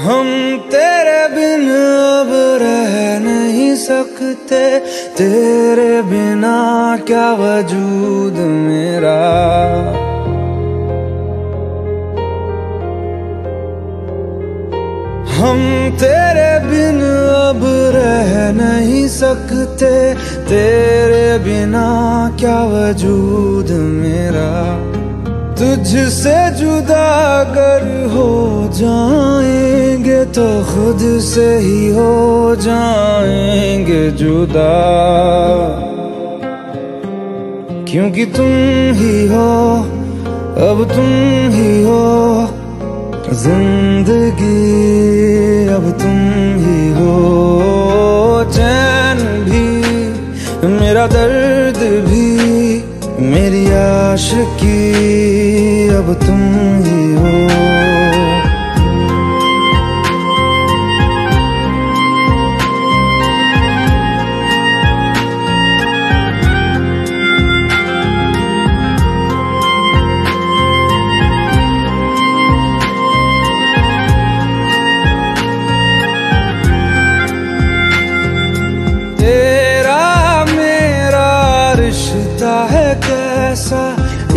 हम तेरे बिन अब रह नहीं सकते। तेरे बिना क्या वजूद मेरा? हम तेरे बिन अब रह नहीं सकते। तेरे बिना क्या वजूद मेरा? तुझसे जुदा अगर हो जाएँगे तो खुद से ही हो जाएँगे जुदा। क्योंकि तुम ही हो, अब तुम ही हो, ज़िंदगी, अब तुम ही हो। चैन भी, मेरा दर्द भी, मेरी आश की अब तुम ही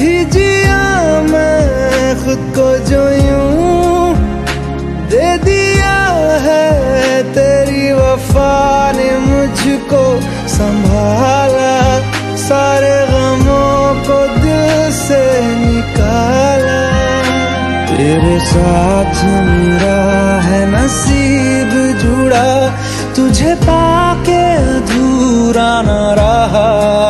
ही जिया मैं खुद को जो यूँ दे दिया है तेरी वफा ने मुझको संभाला। सारे गमों को दिल से निकाला। तेरे साथ मेरा है नसीब जुड़ा। तुझे पाके अधूरा न रहा।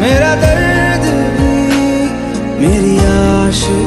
मेरा दर्द भी मेरी आशिकी